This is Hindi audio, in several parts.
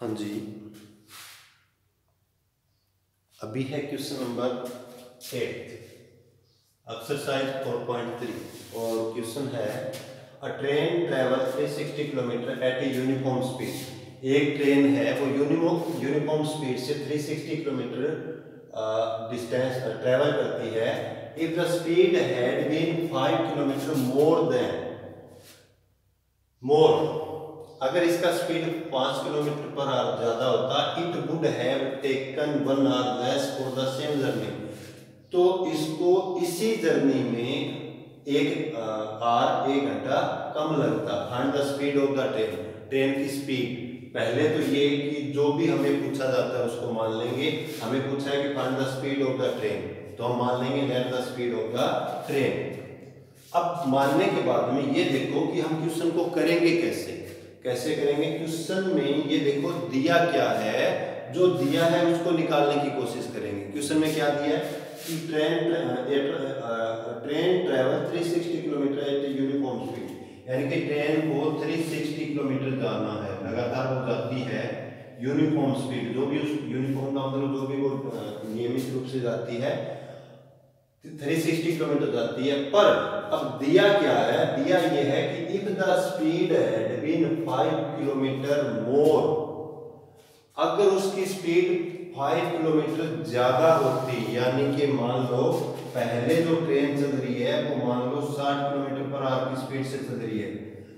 हाँ जी। अभी है क्वेश्चन नंबर एट। एक्सरसाइज 4.3 और क्वेश्चन है a train travel 360 kilometre at a uniform speed एक ट्रेन है, वो यूनिफॉर्म यूनिफॉर्म स्पीड से 360 किलोमीटर डिस्टेंस ट्रेवल करती है। If the speed had been 5 kilometre more than more अगर इसका स्पीड पाँच किलोमीटर पर आवर ज़्यादा होता it would have taken one less for the same journey तो इसको इसी जर्नी में एक आर एक घंटा कम लगता find the speed of the train train की स्पीड पहले तो ये कि जो भी हमें पूछा जाता है उसको मान लेंगे। हमें पूछा है कि find the speed of the train तो हम मान लेंगे let the speed of the train अब मानने के बाद में ये देखो कि हम क्वेश्चन को करेंगे कैसे। कैसे करेंगे? क्वेश्चन में ये देखो दिया क्या है। जो दिया है, उसको निकालने की कोशिश करेंगे। क्वेश्चन में क्या दिया है? कि train train travel 360 kilometre at uniform speed यानी कि ट्रेन को 360 किलोमीटर जाना है। लगातार वो जाती है यूनिफॉर्म स्पीड जो भी उस यूनिफॉर्म का मतलब जो भी वो नियमित रूप से जाती है 360 किलोमीटर जाती है। पर अब दिया क्या है? दिया ये है if the speed had been 5 kilometre more अगर उसकी स्पीड 5 किलोमीटर ज़्यादा होती, यानी कि मान लो पहले जो ट्रेन चल रही है, वो मान लो 60 किलोमीटर पर आवर की स्पीड से चल रही है।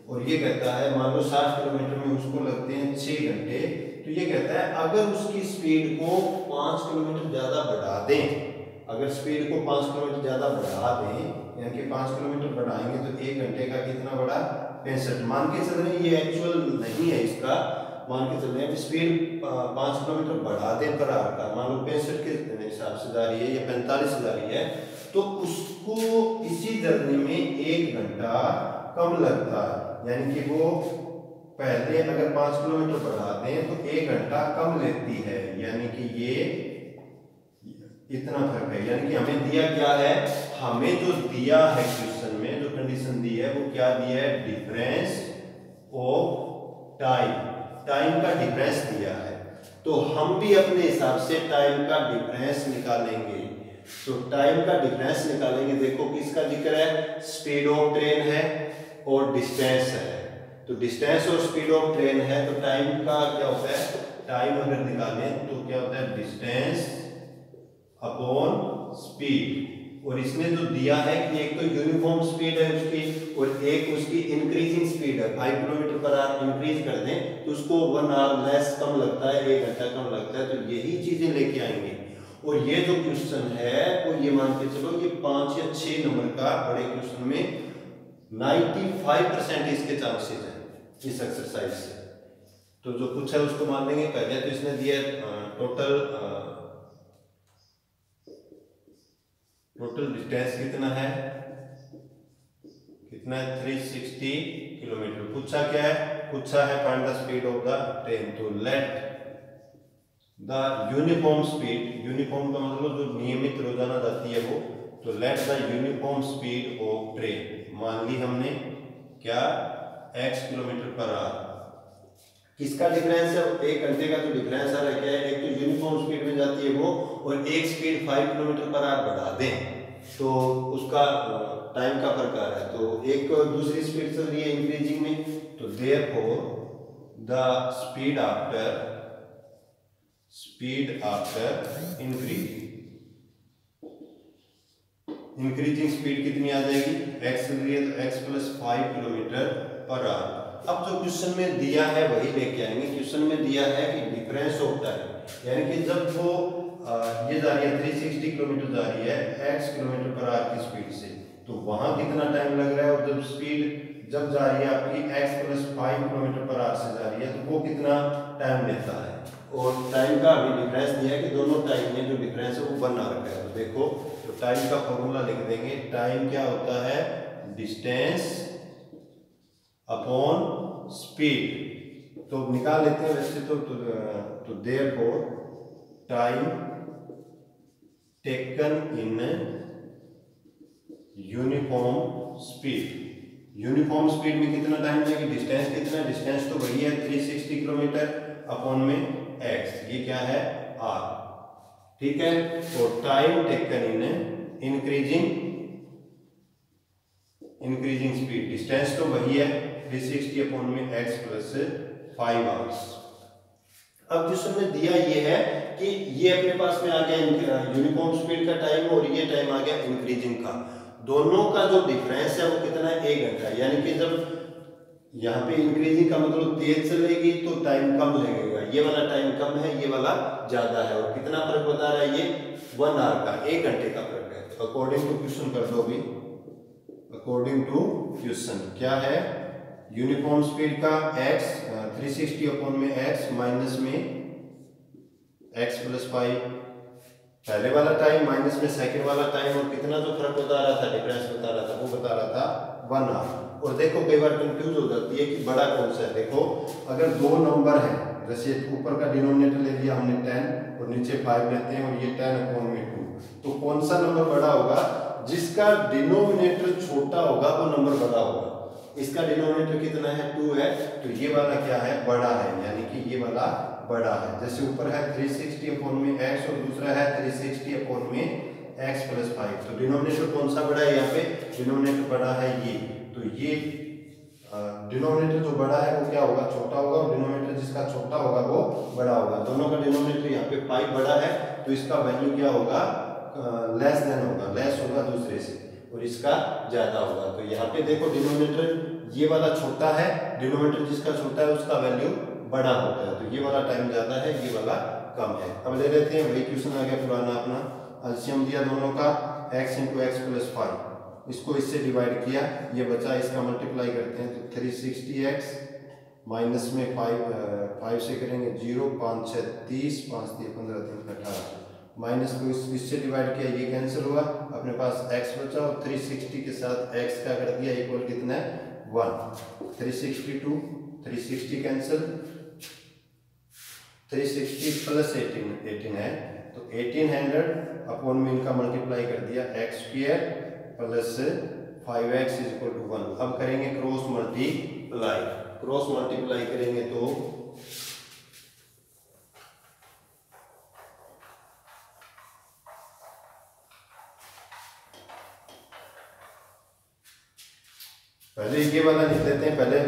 और ये कहता है, मान लो 60 किलोमीटर में उसको लगते हैं 6 घंटे तो ये कहता है, अगर उसकी स्पीड को 5 किलोमीटर ज़्यादा बढ़ा दें, अगर स्पीड को पाँच किलोमीटर ज़्यादा बढ़ा दें, यानी कि पाँच किलोमीटर बढ़ाएँगे तो एक घंटे का कितना बढ़ा? पैंसठ मान के चल रहे हैं। ये एक्चुअल नहीं है इसका। मान के चल रहे हैं स्पीड पाँच किलोमीटर बढ़ा दें पर आवर का। मान लो पैंसठ के हिसाब से जा रही है या पैंतालीस जा रही है तो उसको इसी जर्नी में एक घंटा कम लगता है। यानी कि वो पहले अगर पाँच किलोमीटर बढ़ा दें तो एक घंटा कम लेती है। यानी कि ये इतना फ़र्क है। यानी कि हमें दिया क्या है? हमें जो दिया है कंडीशन दी है वो क्या दिया है डिफरेंस ऑफ़ टाइम टाइम का डिफरेंस दिया है तो हम भी अपने हिसाब से टाइम का डिफरेंस निकालेंगे तो टाइम का डिफरेंस निकालेंगे देखो किसका ज़िक्र है स्पीड ऑफ़ ट्रेन है और डिस्टेंस है तो डिस्टेंस और स्पीड ऑफ़ ट्रेन है तो टाइम का क्या होता है टाइम अगर निकालें तो क्या होता है डिस्टेंस अपॉन स्पीड और इसने जो दिया है कि एक तो यूनिफॉर्म स्पीड है उसकी और एक उसकी इंक्रीजिंग स्पीड है। Five kilometre per hour increase कर दें तो उसको वन आवर लेस कम लगता है, एक घंटा कम लगता है तो यही चीज़ें लेके आएँगे। और ये जो क्वेश्चन है, वो ये मान के चलो ये पाँच या छह नंबर का बड़े क्वेश्चन में 95 परसेंट इसके चांसेस हैं इस एक्सरसाइज से। तो जो कुछ है उसको मान लेंगे, पहले तो इसने दिया टोटल टोटल डिस्टेंस कितना है? कितना है? 360 किलोमीटर पूछा क्या है? पूछा है find the speed of the train तो let the uniform speed uniform का मतलब जो नियमित रोज़ाना जाती है वो तो let the uniform speed of train मान ली हमने, क्या? X किलोमीटर पर आवर किसका डिफरेंस है? एक घंटे का तो डिफरेंस आ रहा है। एक तो यूनिफॉर्म स्पीड में जाती है वो, और एक speed five kilometre per hour बढ़ा दें। तो उसका टाइम का फ़र्क आ रहा है। तो एक दूसरी स्पीड चल रही है इंक्रीजिंग में। तो therefore the speed after speed after increasing increasing speed कितनी आ जाएगी? एक्स चल रही है तो x plus five kilometre per hour अब जो क्वेश्चन में दिया है, वही लेके आएँगे। क्वेश्चन में दिया है कि डिफरेंस ऑफ़ टाइम यानी कि जब वो ये जा रही है 360 किलोमीटर जा रही है, x किलोमीटर पर आवर की स्पीड से तो वहाँ कितना टाइम लग रहा है? और जब स्पीड जब जा रही है आपकी x plus five kilometre per hour से जा रही है तो वो कितना टाइम लेता है? और टाइम का अभी डिफरेंस दिया है कि दोनों टाइम में जो डिफरेंस है वो बना रखा है। तो देखो तो टाइम का फॉर्मूला लिख देंगे। टाइम क्या होता है? डिस्टेंस अपॉन स्पीड तो निकाल लेते हैं वैसे तो तो तो therefore time taken in uniform speed uniform speed में कितना टाइम लगेगा डिस्टेंस कितना? डिस्टेंस तो वही है 360 किलोमीटर अपॉन में एक्स ये क्या है? आर ठीक है? तो time taken in increasing increasing speed distance तो वही है 360 अपॉन में एक्स प्लस फाइव आवर्स अब क्वेश्चन में दिया ये है कि ये अपने पास में आ गया यूनिफॉर्म स्पीड का टाइम और ये टाइम आ गया इंक्रीजिंग का. दोनों का जो डिफरेंस है वो कितना है? एक घंटा. यानी कि जब यहाँ पे इंक्रीजिंग का मतलब तेज चलेगी तो टाइम कम लगेगा. ये वाला टाइम कम है, ये वाला ज़्यादा है. और कितना फ़र्क बता रहा है ये? वन आवर का. एक घंटे का फ़र्क है. अकॉर्डिंग टू क्वेश्चन कर दो अभी. अकॉर्डिंग टू क्वेश्चन क्या है? यूनिफॉर्म स्पीड का x 360 सिक्सटी अपॉन में x माइनस में x प्लस फाइव पहले वाला टाइम माइनस में सेकंड वाला टाइम और कितना जो फ़र्क बता रहा था डिफरेंस बता रहा था, वो बता रहा था वन आवर और देखो, कई बार कंफ्यूज हो जाती है कि बड़ा कौन सा है। देखो, अगर दो नंबर है, जैसे ऊपर का डिनोमिनेटर ले लिया हमने टेन और नीचे फाइव लेते हैं और ये टेन अपॉन में टू तो कौन सा नंबर बड़ा होगा? जिसका डिनोमिनेटर छोटा होगा, वो नंबर बड़ा होगा। इसका डिनोमिनेटर कितना है? टू है। तो ये वाला क्या है? बड़ा है, यानी कि ये वाला बड़ा है। जैसे ऊपर है 360 सिक्सटी अपॉन में x और दूसरा है 360 सिक्सटी अपॉन में x प्लस फाइव तो डिनोमिनेटर कौन सा बड़ा है यहाँ पे? डिनोमिनेटर बड़ा है ये। तो ये डिनोमिनेटर जो बड़ा है वो क्या होगा? छोटा होगा और डिनोमिनेटर जिसका छोटा होगा वो बड़ा होगा। दोनों का डिनोमिनेटर यहाँ पे फाइव बड़ा है। तो इसका वैल्यू क्या होगा? लेस देन होगा। लेस होगा दूसरे से। और इसका ज़्यादा होगा। तो यहाँ पे देखो डिनोमिनेटर ये वाला छोटा है डिनोमिनेटर जिसका छोटा है, उसका वैल्यू बड़ा होता है। तो ये वाला टाइम ज़्यादा है, ये वाला कम है। अब ले लेते हैं, वही क्वेश्चन आ गया पुराना अपना। अल्सियम दिया दोनों का, x into x plus five इसको इससे डिवाइड किया, ये बचा, इसका मल्टीप्लाई करते हैं तो थ्री सिक्सटी एक्स माइनस में फाइव फाइव से करेंगे ज़ीरो पाँच छः तीस, पाँच तीन पंद्रह, तीन, अठारह। माइनस को इस इससे डिवाइड किया, ये कैंसिल हुआ। अपने पास x बचा और 360 के साथ x का कर दिया इक्वल कितना है? One three sixty two three sixty cancel three sixty plus eighteen eighteen है। तो एटीन हंड्रेड अपॉन में इनका मल्टीप्लाई कर दिया x square plus five x is equal to one अब करेंगे क्रॉस मल्टीप्लाई क्रॉस मल्टीप्लाई करेंगे तो पहले ये वाला लिख लेते हैं, पहले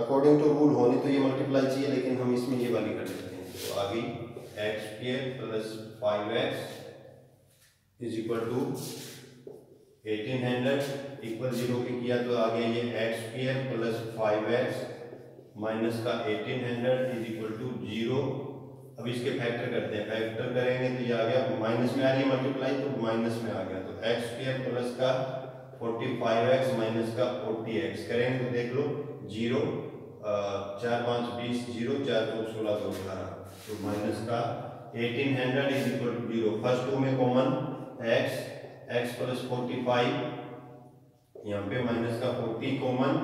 अकॉर्डिंग टू रूल होनी तो ये मल्टीप्लाई चाहिए, लेकिन हम इसमें ये वाली कर लेते हैं। तो गई x square plus five x is equal to eighteen hundred equal zero की किया तो आ गया ये x square plus five x minus का eighteen hundred is equal to zero अब इसके फैक्टर करते हैं फैक्टर करेंगे तो ये आ गया माइनस में आ रही है मल्टीप्लाई तो माइनस में आ गया। तो एक्स स्क्र प्लस का फोर्टी फाइव एक्स माइनस का फोर्टी एक्स करेंगे तो देख लो, ज़ीरो चार पाँच बीस, ज़ीरो, चार दो सोलह दो अठारह। तो माइनस का eighteen hundred is equal to zero. First two में common, x x plus forty five, यहाँ पे माइनस का forty common,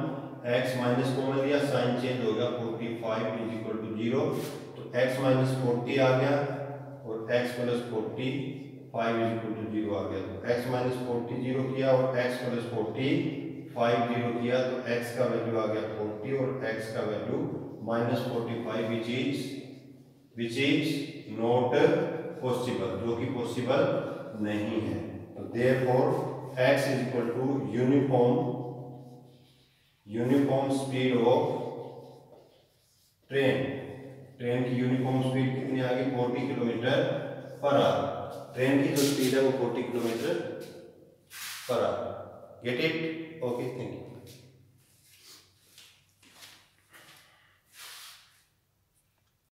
x minus common लिया, साइन चेंज हो गया, forty five is equal to zero. तो एक्स माइनस फोर्टी आ गया और x plus forty five is equal to zero आ गया तो एक्स माइनस फोर्टी ज़ीरो किया और x plus forty five zero किया तो एक्स का वैल्यू आ गया फोर्टी और एक्स का value minus forty five which is which is not possible जो कि पॉसिबल नहीं है। तो therefore x is equal to uniform uniform speed of train train की यूनिफॉर्म स्पीड कितनी आ गई? Forty kilometre per hour train की जो स्पीड है वो 40 kilometre per hour. Get it okay thank you